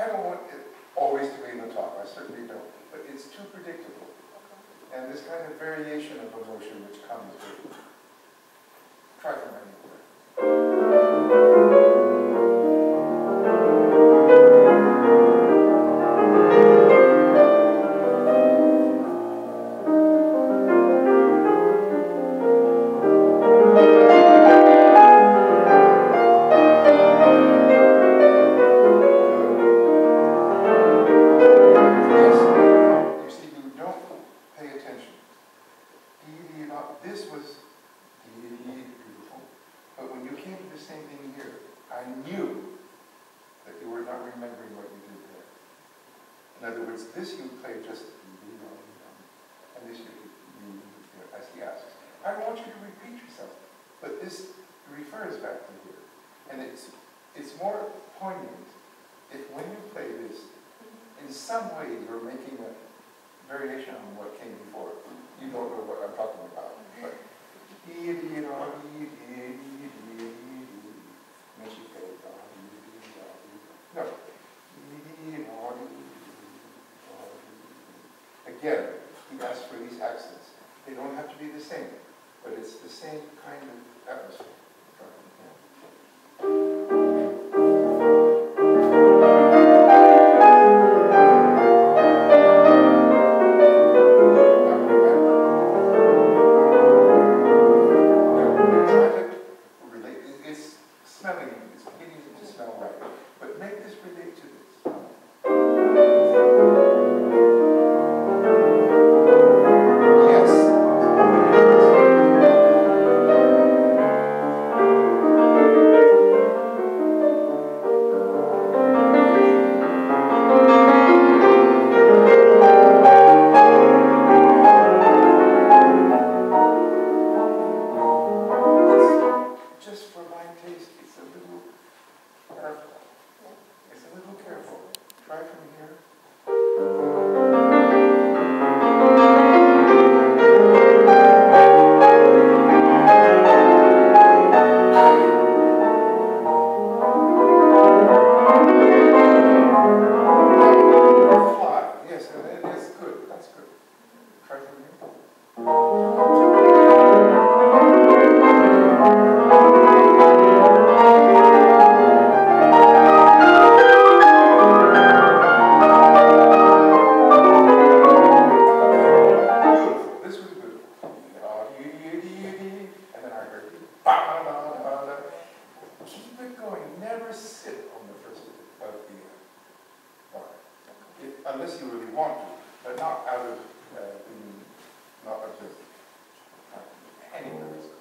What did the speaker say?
I don't want it always to be in the top, I certainly don't, but it's too predictable. And this kind of variation of emotion which comes with, this was beautiful. But when you came to the same thing here, I knew that you were not remembering what you did there. In other words, this you played just and this you, as he asks. I don't want you to repeat yourself, but this refers back to here. And it's, it's more poignant if when you play this, in some way you're making a variation on what came before. You don't know what I'm talking about, but. No. Again, he asks for these accents. They don't have to be the same, but it's the same kind of atmosphere. Good, that's good. Try from here. Beautiful, this was beautiful. But not out of, uh, not out of, uh.